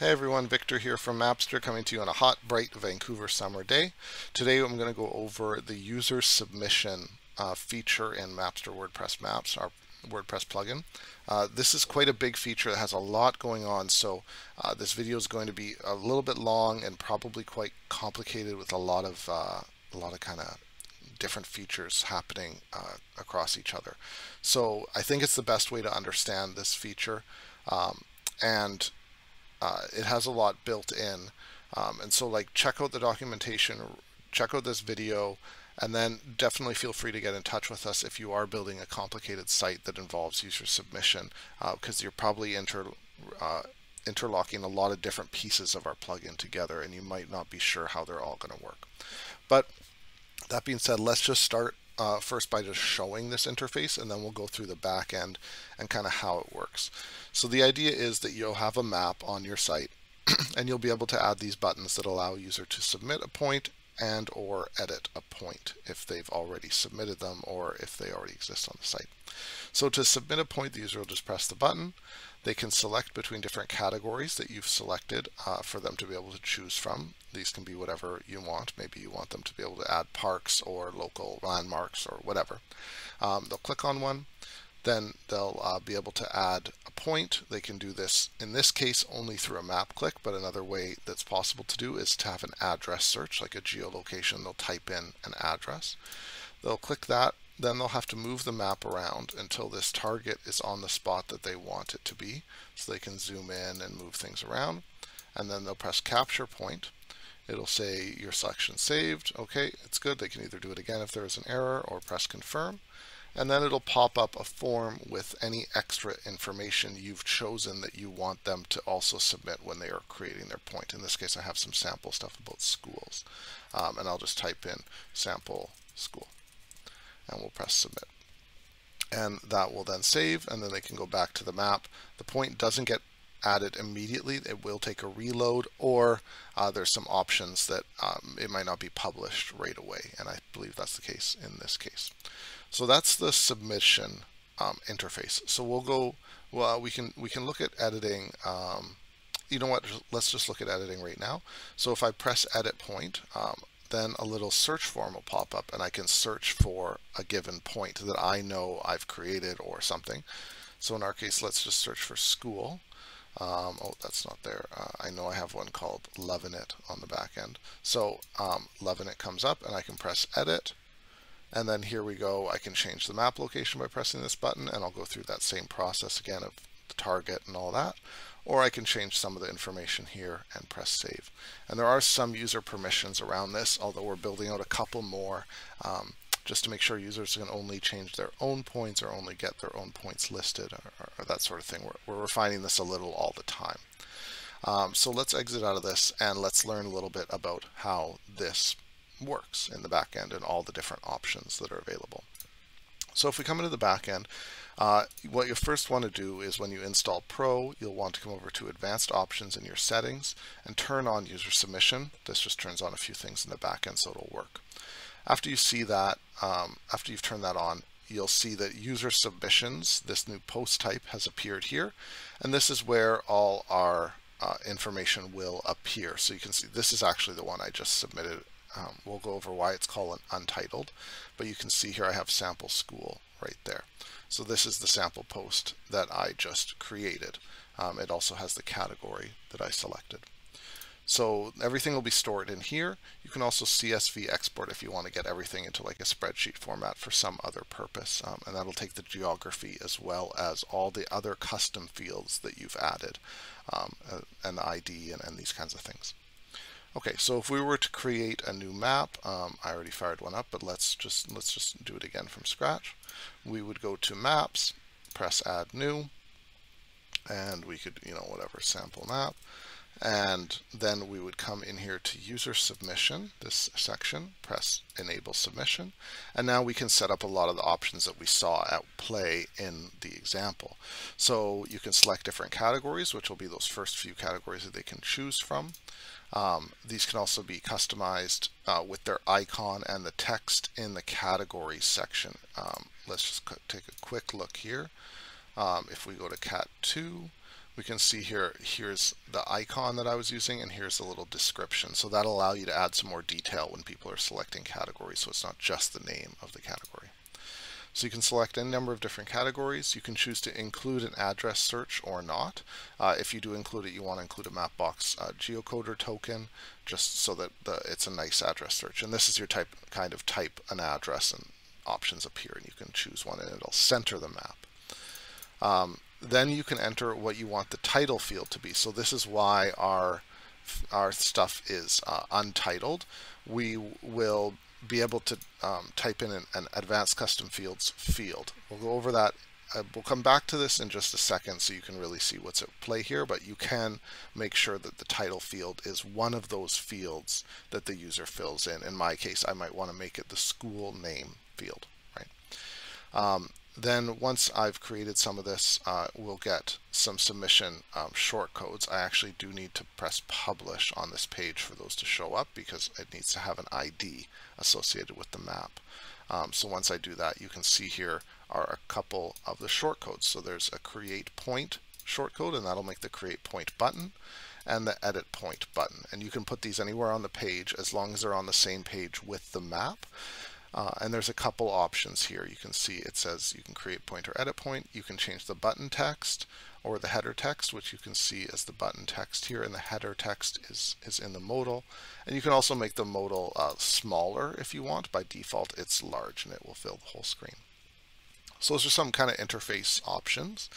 Hey everyone, Victor here from Mapster coming to you on a hot, bright Vancouver summer day. Today I'm going to go over the user submission uh, feature in Mapster WordPress Maps, our WordPress plugin. Uh, this is quite a big feature that has a lot going on, so uh, this video is going to be a little bit long and probably quite complicated with a lot of uh, a lot of kind of different features happening uh, across each other. So I think it's the best way to understand this feature. Um, and uh, it has a lot built in. Um, and so like check out the documentation, check out this video, and then definitely feel free to get in touch with us if you are building a complicated site that involves user submission, because uh, you're probably inter, uh, interlocking a lot of different pieces of our plugin together, and you might not be sure how they're all going to work. But that being said, let's just start uh, first by just showing this interface and then we'll go through the back end and kind of how it works. So the idea is that you'll have a map on your site and you'll be able to add these buttons that allow a user to submit a point and or edit a point if they've already submitted them or if they already exist on the site. So to submit a point, the user will just press the button. They can select between different categories that you've selected uh, for them to be able to choose from. These can be whatever you want. Maybe you want them to be able to add parks or local landmarks or whatever. Um, they'll click on one. Then they'll uh, be able to add a point. They can do this, in this case, only through a map click, but another way that's possible to do is to have an address search, like a geolocation. They'll type in an address. They'll click that then they'll have to move the map around until this target is on the spot that they want it to be. So they can zoom in and move things around. And then they'll press capture point. It'll say your selection saved. Okay, it's good. They can either do it again if there is an error or press confirm. And then it'll pop up a form with any extra information you've chosen that you want them to also submit when they are creating their point. In this case, I have some sample stuff about schools. Um, and I'll just type in sample school and we'll press submit. And that will then save and then they can go back to the map. The point doesn't get added immediately. It will take a reload or uh, there's some options that um, it might not be published right away. And I believe that's the case in this case. So that's the submission um, interface. So we'll go, well, we can, we can look at editing um, you know what, let's just look at editing right now. So if I press edit point, um, then a little search form will pop up and I can search for a given point that I know I've created or something. So in our case, let's just search for school. Um, oh, that's not there. Uh, I know I have one called Levenit on the back end. So um, Levenit comes up and I can press edit. And then here we go. I can change the map location by pressing this button and I'll go through that same process again of the target and all that or I can change some of the information here and press save. And there are some user permissions around this, although we're building out a couple more um, just to make sure users can only change their own points or only get their own points listed or, or that sort of thing. We're, we're, refining this a little all the time. Um, so let's exit out of this and let's learn a little bit about how this works in the back end and all the different options that are available. So if we come into the back end, uh, what you first want to do is when you install Pro, you'll want to come over to Advanced Options in your settings and turn on User Submission. This just turns on a few things in the back end so it'll work. After you see that, um, after you've turned that on, you'll see that User Submissions, this new post type has appeared here. And this is where all our uh, information will appear. So you can see this is actually the one I just submitted um, we'll go over why it's called an untitled, but you can see here I have sample school right there. So this is the sample post that I just created. Um, it also has the category that I selected. So everything will be stored in here. You can also CSV export if you want to get everything into like a spreadsheet format for some other purpose. Um, and that'll take the geography as well as all the other custom fields that you've added, um, an ID and, and these kinds of things. Okay, so if we were to create a new map, um, I already fired one up, but let's just let's just do it again from scratch. We would go to Maps, press Add New, and we could, you know, whatever sample map, and then we would come in here to User Submission, this section, press Enable Submission, and now we can set up a lot of the options that we saw at play in the example. So you can select different categories, which will be those first few categories that they can choose from. Um, these can also be customized uh, with their icon and the text in the categories section. Um, let's just take a quick look here. Um, if we go to Cat 2, we can see here, here's the icon that I was using and here's the little description. So that'll allow you to add some more detail when people are selecting categories so it's not just the name of the category. So you can select any number of different categories. You can choose to include an address search or not. Uh, if you do include it, you want to include a Mapbox uh, geocoder token just so that the, it's a nice address search. And this is your type kind of type an address and options appear and you can choose one and it'll center the map. Um, then you can enter what you want the title field to be. So this is why our our stuff is uh, untitled. We will be able to um, type in an, an, advanced custom fields field. We'll go over that. Uh, we'll come back to this in just a second so you can really see what's at play here, but you can make sure that the title field is one of those fields that the user fills in. In my case, I might want to make it the school name field, right? Um, then once I've created some of this, uh, we'll get some submission um, short codes. I actually do need to press publish on this page for those to show up because it needs to have an ID associated with the map. Um, so once I do that, you can see here are a couple of the short codes. So there's a create point short code, and that'll make the create point button and the edit point button. And you can put these anywhere on the page as long as they're on the same page with the map. Uh, and there's a couple options here. You can see it says you can create point or edit point. You can change the button text or the header text, which you can see as the button text here, and the header text is, is in the modal. And you can also make the modal uh, smaller if you want. By default, it's large and it will fill the whole screen. So those are some kind of interface options.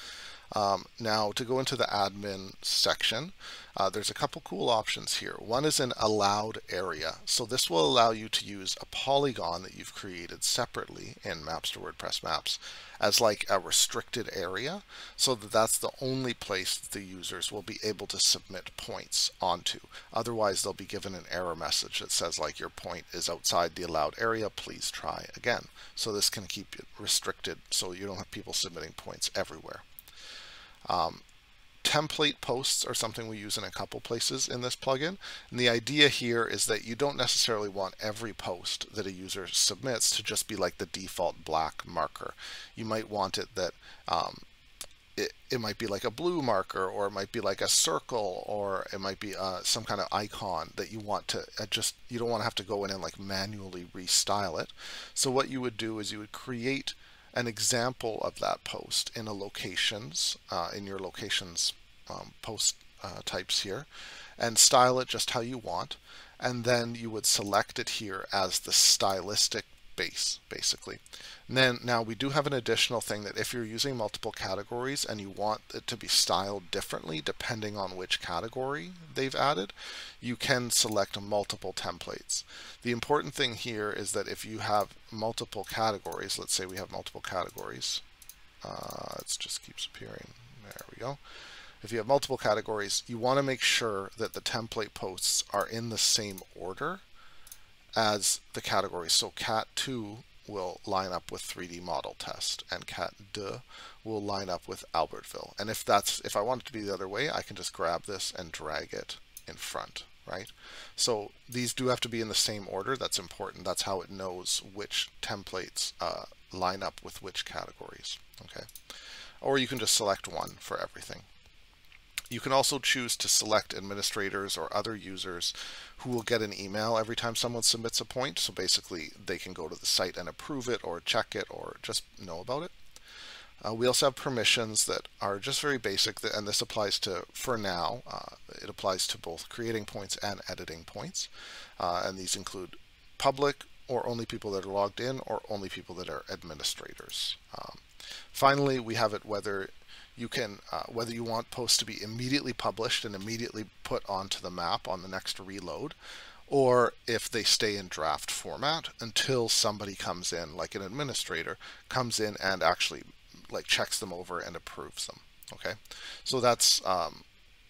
Um, now to go into the admin section, uh, there's a couple cool options here. One is an allowed area. So this will allow you to use a polygon that you've created separately in Mapster WordPress Maps as like a restricted area so that that's the only place the users will be able to submit points onto. Otherwise, they'll be given an error message that says like your point is outside the allowed area, please try again. So this can keep it restricted so you don't have people submitting points everywhere. Um, template posts are something we use in a couple places in this plugin. And the idea here is that you don't necessarily want every post that a user submits to just be like the default black marker. You might want it that um, it, it might be like a blue marker or it might be like a circle or it might be uh, some kind of icon that you want to uh, just you don't want to have to go in and like manually restyle it so what you would do is you would create an example of that post in a locations, uh, in your locations um, post uh, types here, and style it just how you want. And then you would select it here as the stylistic base, basically. And then now we do have an additional thing that if you're using multiple categories and you want it to be styled differently depending on which category they've added, you can select multiple templates. The important thing here is that if you have multiple categories, let's say we have multiple categories, uh, it just keeps appearing. There we go. If you have multiple categories, you want to make sure that the template posts are in the same order as the category. So cat2 will line up with 3D model test and cat de will line up with Albertville. And if that's if I want it to be the other way, I can just grab this and drag it in front, right? So these do have to be in the same order. That's important. That's how it knows which templates uh, line up with which categories, okay? Or you can just select one for everything. You can also choose to select administrators or other users who will get an email every time someone submits a point. So basically, they can go to the site and approve it or check it or just know about it. Uh, we also have permissions that are just very basic, and this applies to, for now, uh, it applies to both creating points and editing points. Uh, and these include public or only people that are logged in or only people that are administrators. Um, finally, we have it whether you can, uh, whether you want posts to be immediately published and immediately put onto the map on the next reload, or if they stay in draft format until somebody comes in, like an administrator, comes in and actually like checks them over and approves them. Okay, so that's um,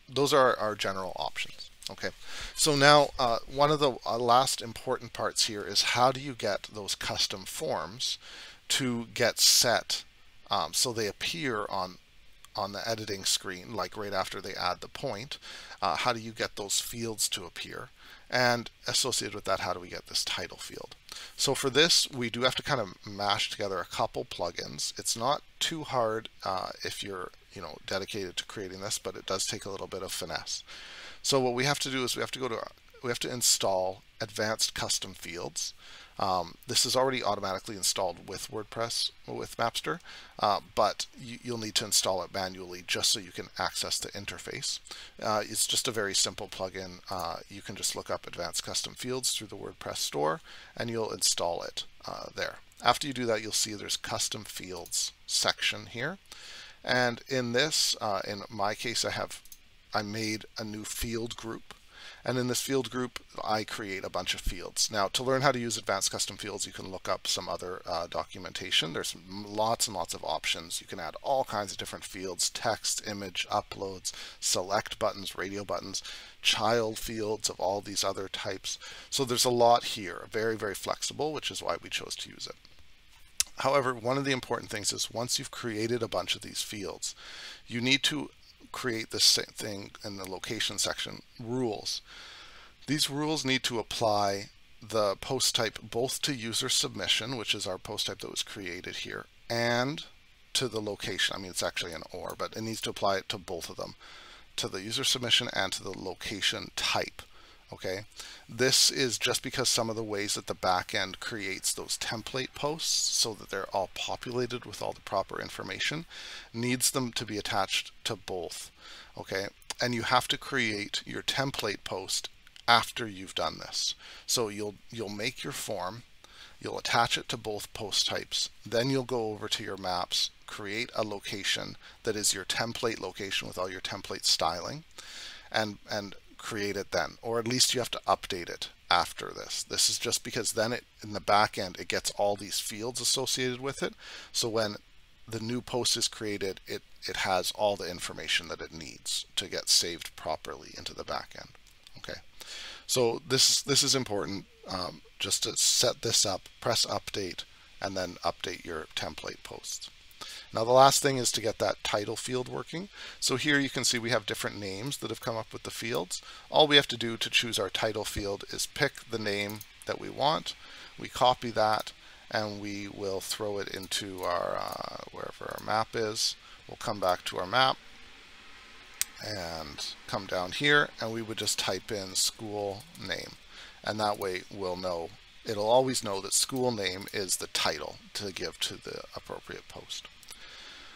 those are our general options. Okay, so now uh, one of the uh, last important parts here is how do you get those custom forms to get set um, so they appear on on the editing screen, like right after they add the point. Uh, how do you get those fields to appear? And associated with that, how do we get this title field? So for this, we do have to kind of mash together a couple plugins. It's not too hard uh, if you're you know dedicated to creating this, but it does take a little bit of finesse. So what we have to do is we have to go to we have to install advanced custom fields. Um, this is already automatically installed with WordPress with Mapster, uh, but you, will need to install it manually just so you can access the interface. Uh, it's just a very simple plugin. Uh, you can just look up advanced custom fields through the WordPress store and you'll install it uh, there. After you do that, you'll see there's custom fields section here. And in this, uh, in my case, I have I made a new field group and in this field group, I create a bunch of fields. Now, to learn how to use advanced custom fields, you can look up some other uh, documentation. There's lots and lots of options. You can add all kinds of different fields, text, image, uploads, select buttons, radio buttons, child fields of all these other types. So there's a lot here, very, very flexible, which is why we chose to use it. However, one of the important things is once you've created a bunch of these fields, you need to create this same thing in the location section, rules. These rules need to apply the post type both to user submission, which is our post type that was created here, and to the location. I mean, it's actually an or, but it needs to apply it to both of them, to the user submission and to the location type okay? This is just because some of the ways that the backend creates those template posts so that they're all populated with all the proper information needs them to be attached to both okay? And you have to create your template post after you've done this. So you'll you'll make your form you'll attach it to both post types then you'll go over to your maps create a location that is your template location with all your template styling and and create it then, or at least you have to update it after this. This is just because then it in the back end it gets all these fields associated with it. So when the new post is created, it it has all the information that it needs to get saved properly into the back end. Okay, so this this is important. Um, just to set this up, press update, and then update your template posts. Now the last thing is to get that title field working. So here you can see we have different names that have come up with the fields. All we have to do to choose our title field is pick the name that we want. We copy that and we will throw it into our uh, wherever our map is. We'll come back to our map and come down here and we would just type in school name and that way we'll know it'll always know that school name is the title to give to the appropriate post.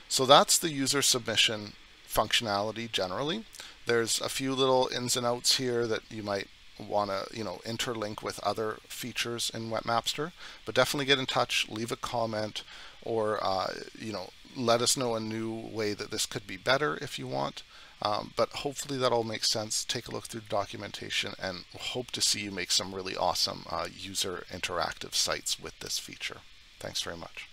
So that's the user submission functionality generally. There's a few little ins and outs here that you might want to you know interlink with other features in Webmapster, but definitely get in touch, leave a comment, or uh, you know let us know a new way that this could be better if you want. Um, but hopefully that all makes sense. Take a look through the documentation and hope to see you make some really awesome uh, user interactive sites with this feature. Thanks very much.